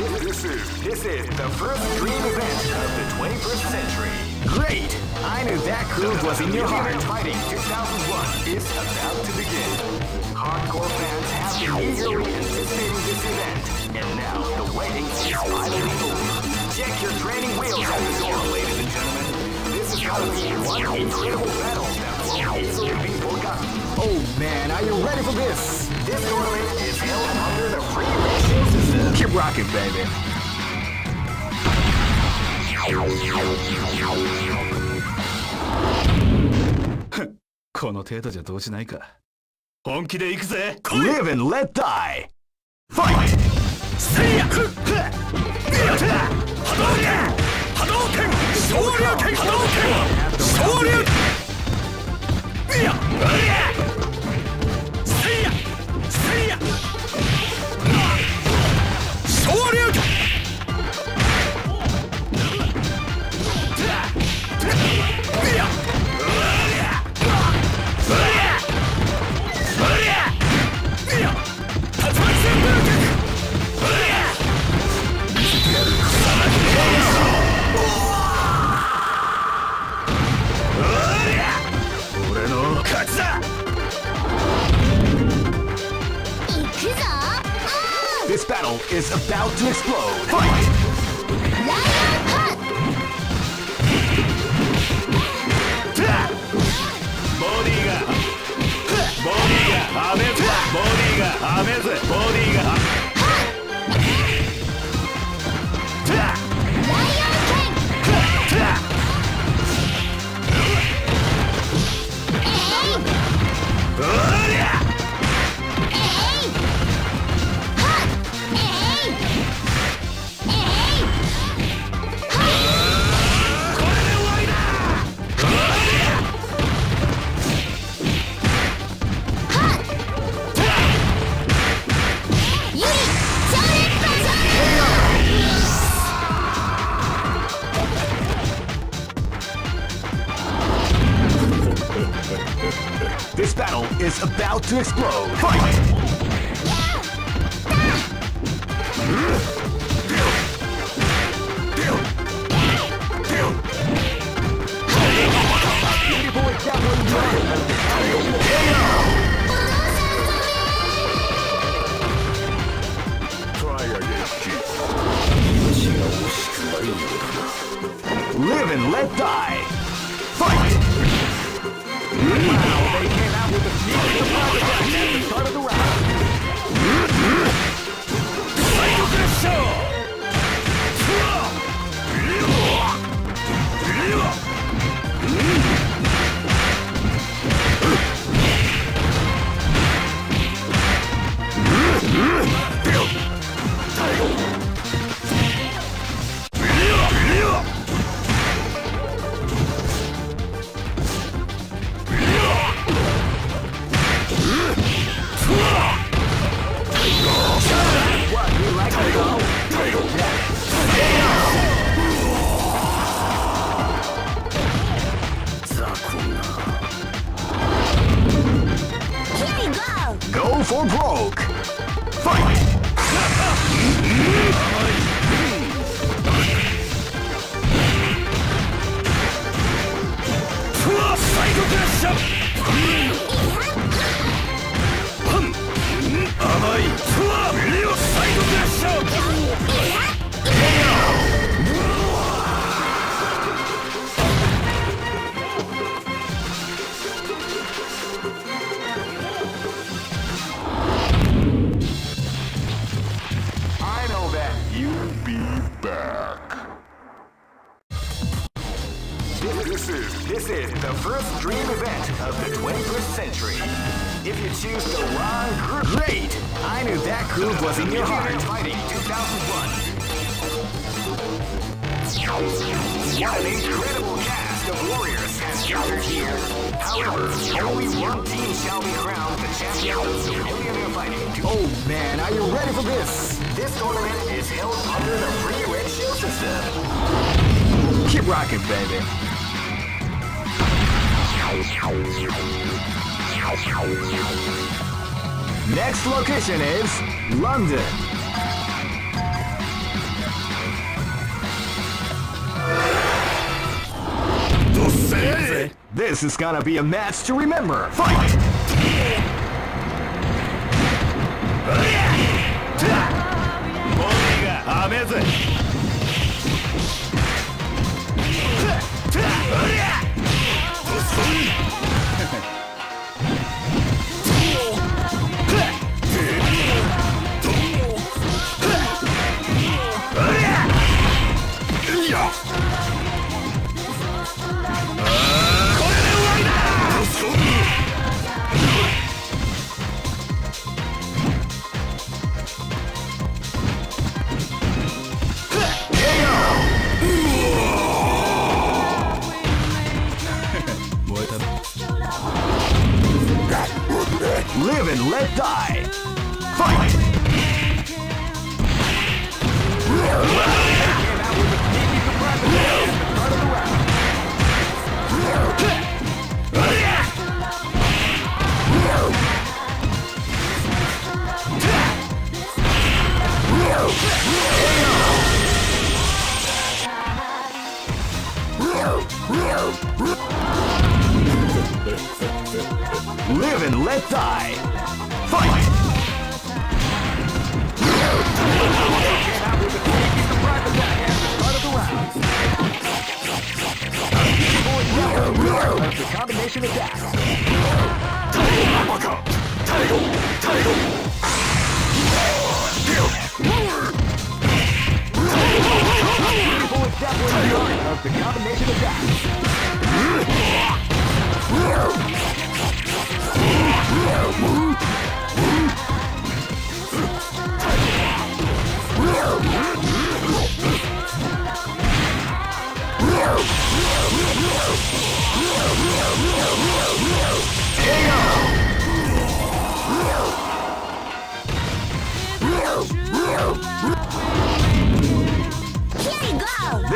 This is this is the first dream event of the 21st century. Great! I knew that groove was in your heart. Fighting 2001 is about to begin. Hardcore fans have been eagerly anticipating this event, and now the waiting is finally over. Check your training wheels at the door, ladies and gentlemen. This is going to be one incredible battle that won't easily be forgotten. Oh man, are you ready for this? This tournament is held under the free. Keep rocking, baby. この程度じゃ動じないか本気で行くぜ Live and let die! Fight! せいやくっ波動拳波動拳昇竜 拳波動 battle is about to explode. Fight! ボディがボディがアメズボディがアメ To explode. Fight! Live and let die. いい体だ! That groove was in your heart. Fighting 2001. What an incredible cast of warriors has gathered here. However, only one team shall be crowned the champion of Millionaire Fighting. Oh man, are you ready for this? This tournament is held under the free ratio system. Keep rocking, baby. Next location is London. This is gonna be a match to remember. Fight! ぜ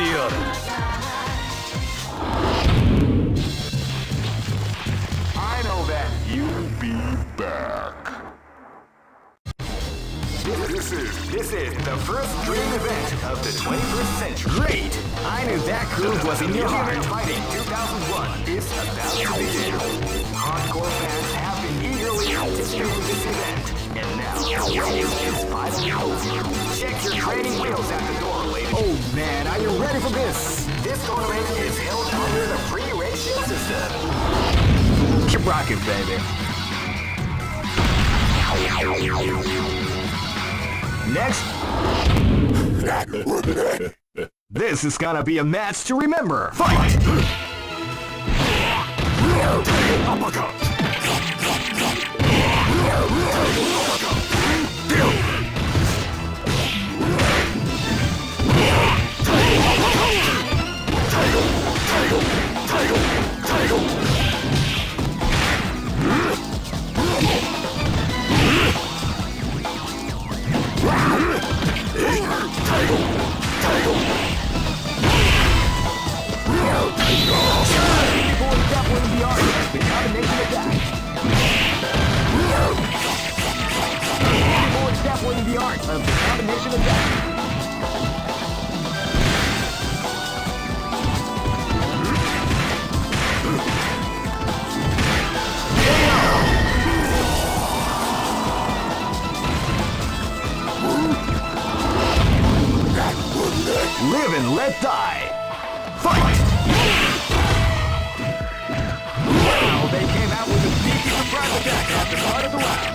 I know that you'll be back. This is this is the first dream event of the 21st century. Great! I knew that groove was in your heart. Fighting 2001 is about to begin. Hardcore fans have been eagerly anticipating this event, and now the waiting is finally over. Check your training wheels at the door, ladies. Oh man, are you ready for this? This tournament is held under the free system. Keep rocking, baby. Next. this is gonna be a match to remember. Fight! People and let die. Fight! Wow, they came out with a surprise attack of the round.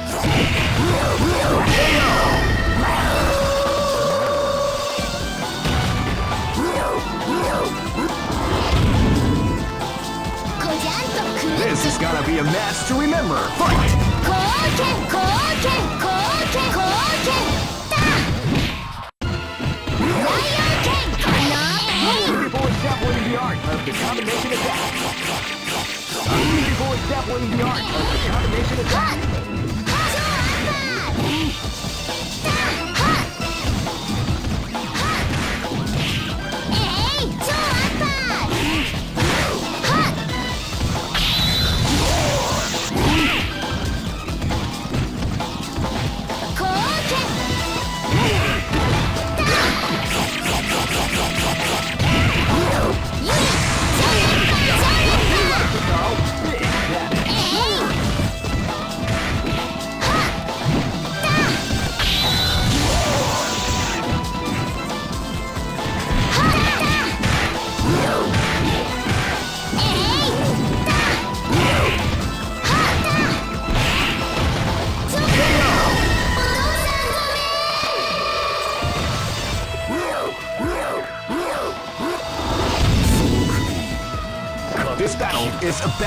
This is gonna be a match to remember. Fight! the combination attack. Unbeatable at Zeppelin the combination attack.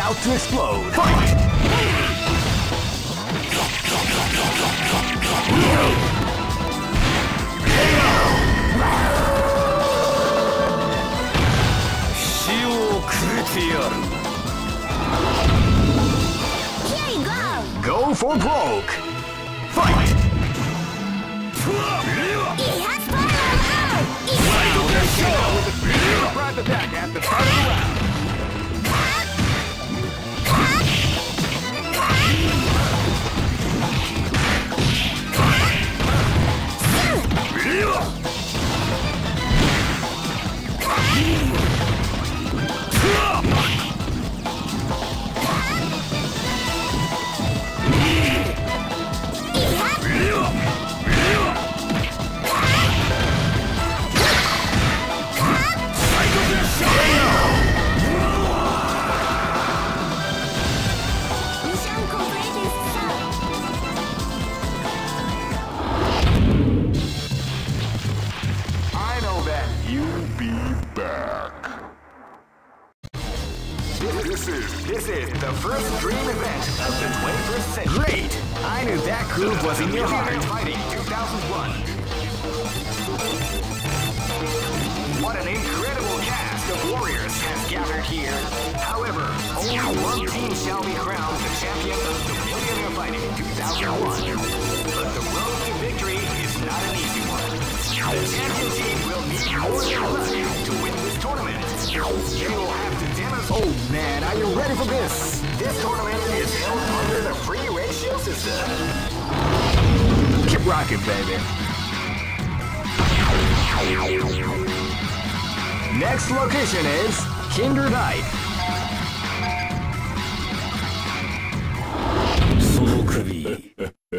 about to explode. くわっ!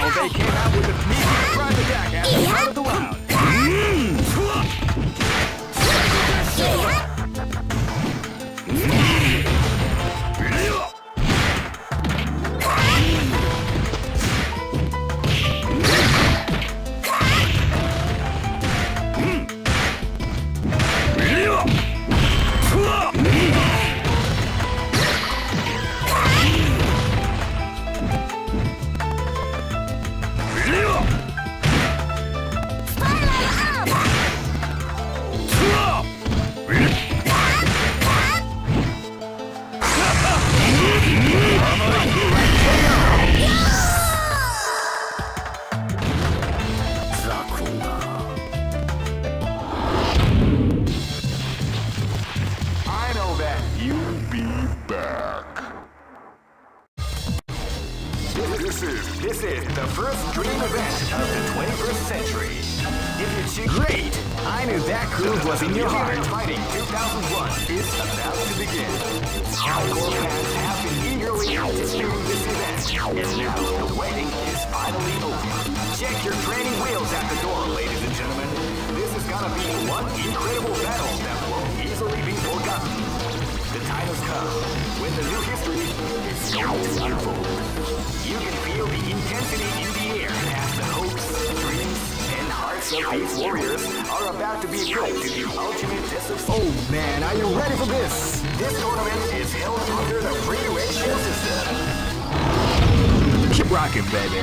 Now they came out with a sneaky surprise attack after the of the loud. Incredible battle that won't easily be forgotten. The time has come when the new history is going to unfold. You can feel the intensity in the air as the hopes, dreams, and hearts of these warriors are about to be put to the ultimate test of Oh man, are you ready for this? This tournament is held under the free ratio system. Keep rocking, baby.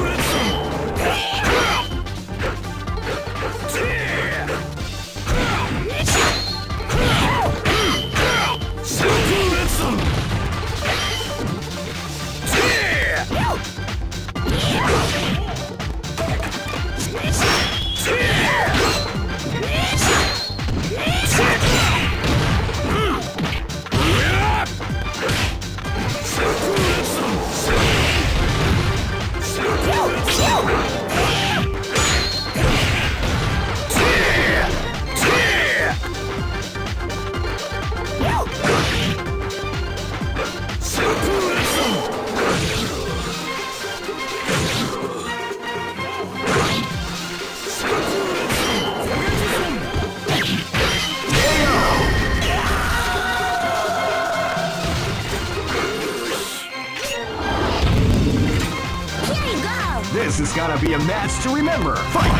To remember. Fight!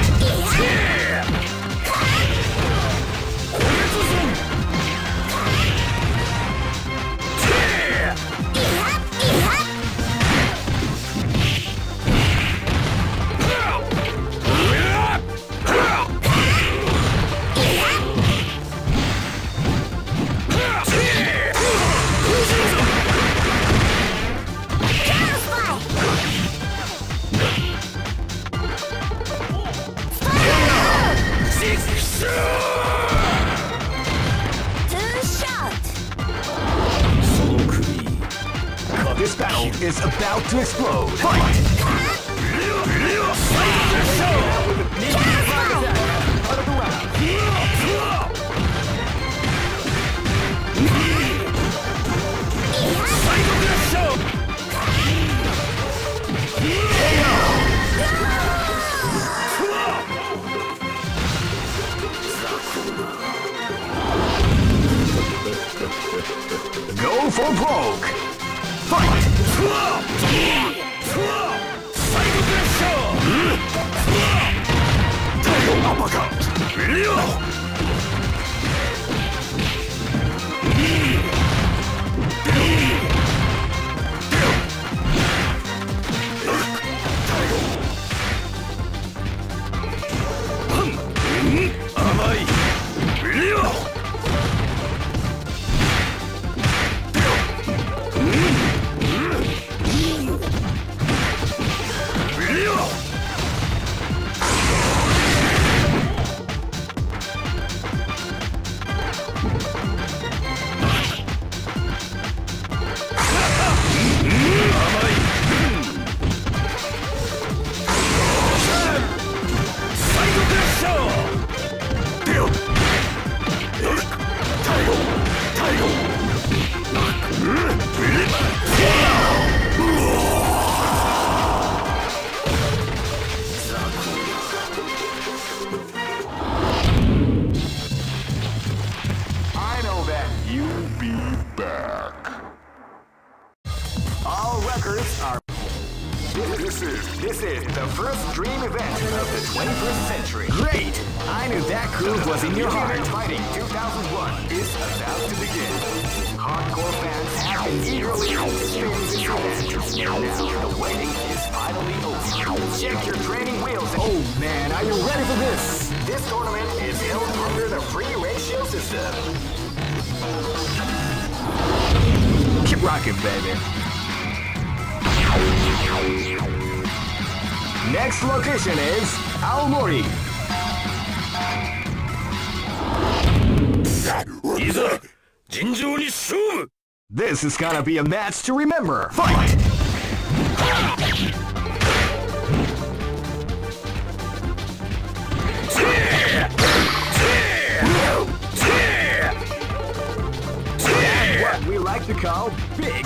Broke. Are. This is this is the first dream event of the 21st century. Great! I knew that groove was in your heart. Fighting 2001 is about to begin. Hardcore fans have been eagerly anticipating this event. Now the waiting is finally over. Check your training wheels. Oh man, are you ready for this? This tournament is held under the free ratio system. Keep rocking, baby. Next location is Aomori. This is gonna be a match to remember. Fight! What we like to call Big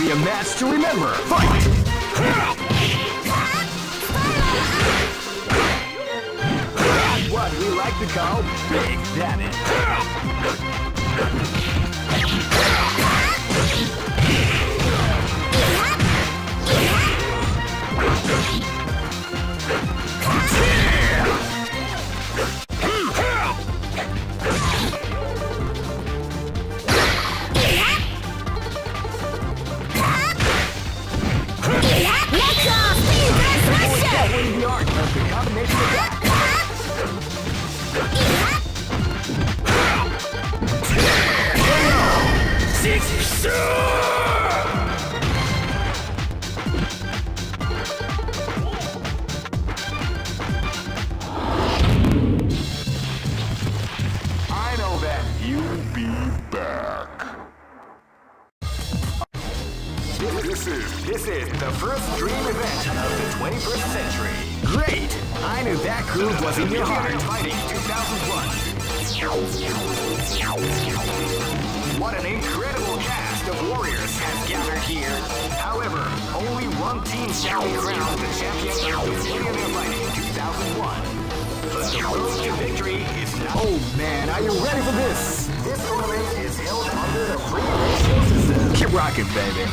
be a match to remember. Fight! What we like to call big damage. That groove was in your heart. Fighting 2001. What an incredible cast of warriors has gathered here. However, only one team shall be crowned the champion of the Millionaire Fighting 2001. But the to victory is not. Oh man, are you ready for this? This tournament is held under the free ratio system. Keep rocking, baby.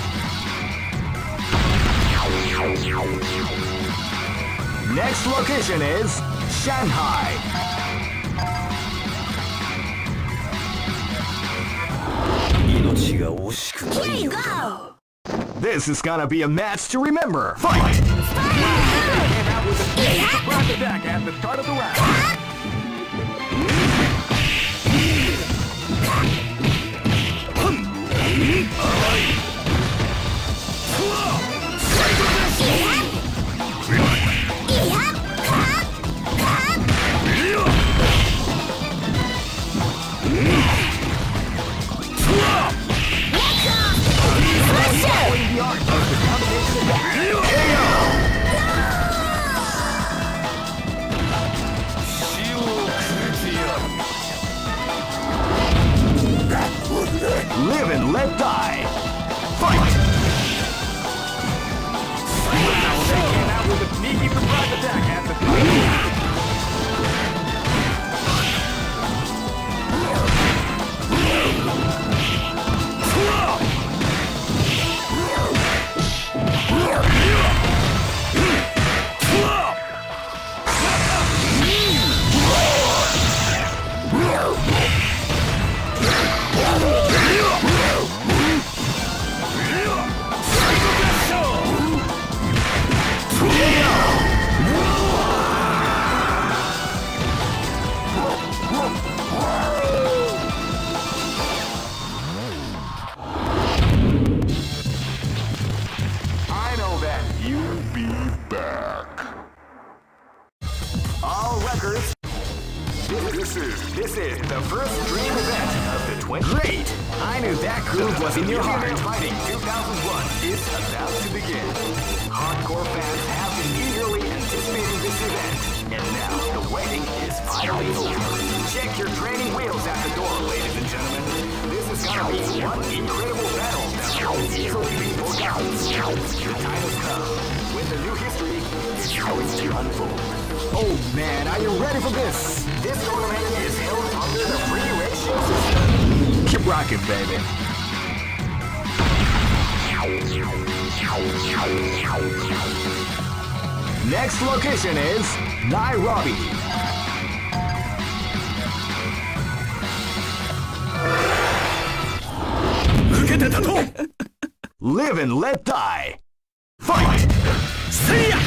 Next location is Shanghai. Here you go! This is gonna be a match to remember. Fight! Fight. Live and let die. This? This tournament is held under the ratio system. Keep rocking, baby. Next location is Nairobi. Live and let die. Fight! See ya!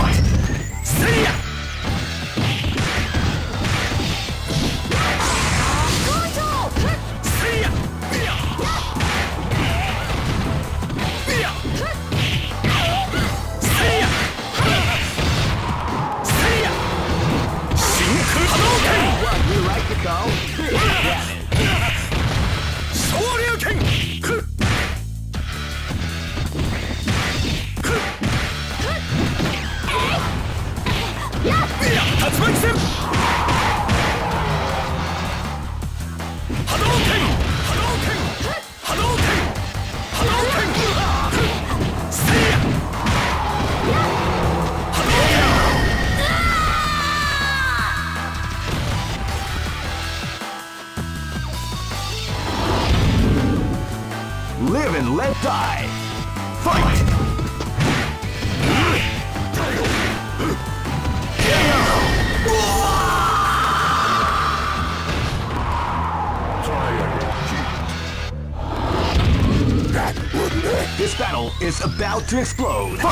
To explode.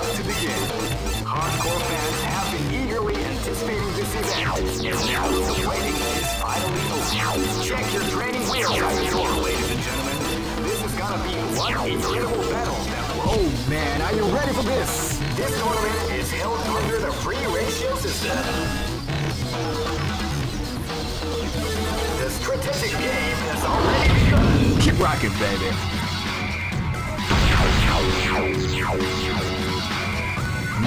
About to begin. Hardcore fans have been eagerly anticipating this event, and now the waiting is finally over. Check your training wheels at the door, ladies and gentlemen. This is gonna be one incredible battle. Oh man, are you ready for this? This tournament is held under the free ratio system. The strategic game has already begun. Keep rocking, baby.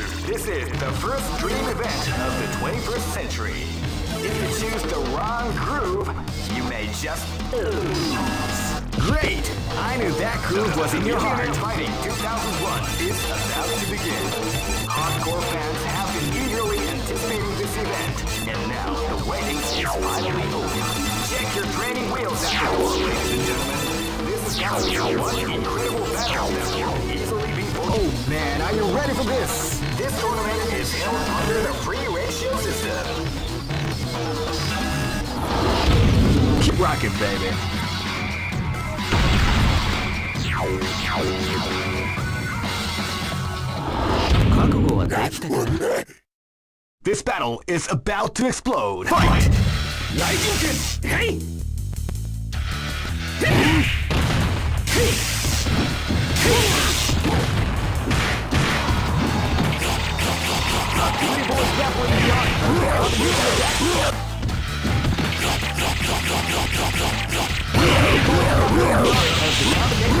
This is, the first dream event of the 21st century. If you choose the wrong groove, you may just lose. Great! I knew that groove was in your heart. Fighting 2001 is about to begin. Hardcore fans have been eagerly anticipating this event, and now the waiting is finally over. Check your training wheels out, ladies and gentlemen. This is be one incredible battle that will easily be. Oh man, are you ready for this? This tournament is held under the free ratio system. Keep rocking, baby. This battle is about to explode. Fight! Evil is definitely beyond. I'm using that. Has navigated.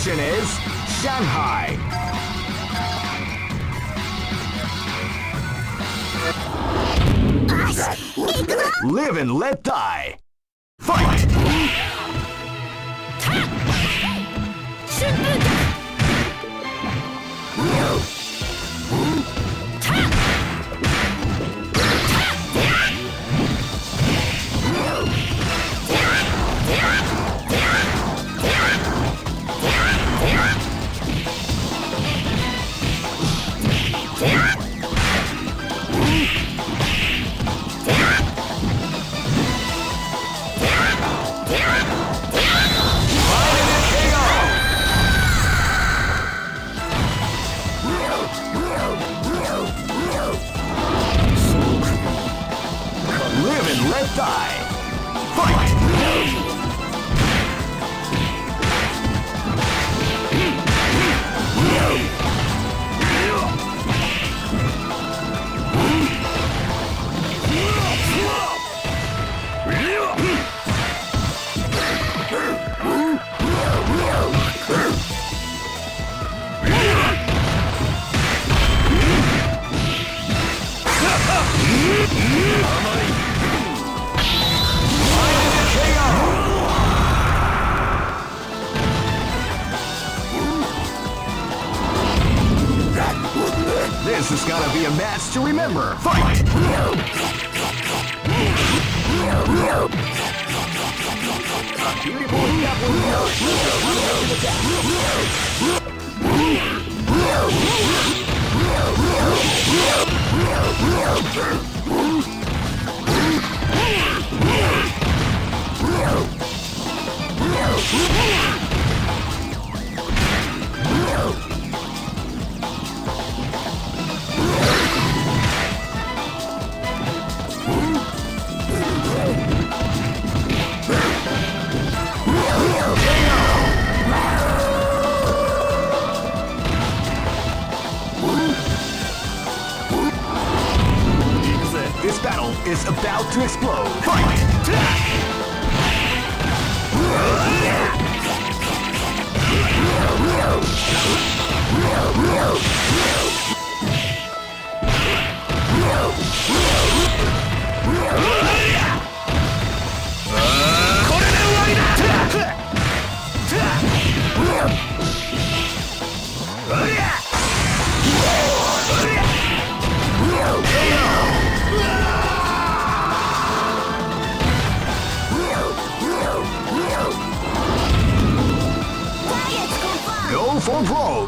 destination is Shanghai. Live and let die. Yeah! is about to explode. Fight! Whoa! Road.